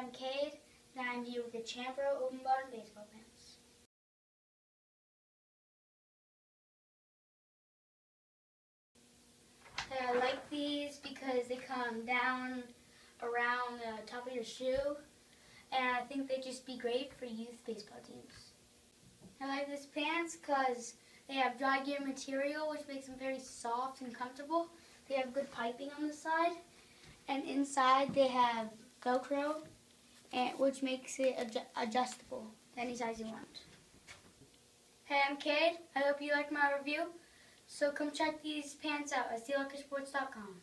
I'm Cade, and I'm here with the Champro Open Bottom Baseball Pants. Hey, uh, I like these because they come down around the top of your shoe, and I think they'd just be great for youth baseball teams. I like these pants because they have Dri-Gear material, which makes them very soft and comfortable. They have good piping on the side, and inside they have Velcro, and which makes it adju- adjustable any size you want. Hey, I'm Cade. I hope you liked my review. So come check these pants out at SteelLockerSports.com.